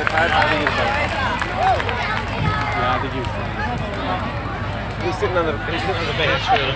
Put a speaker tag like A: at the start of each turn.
A: I think he was better. Yeah, I think he was.
B: better. He was sitting on the he was sitting on the bench.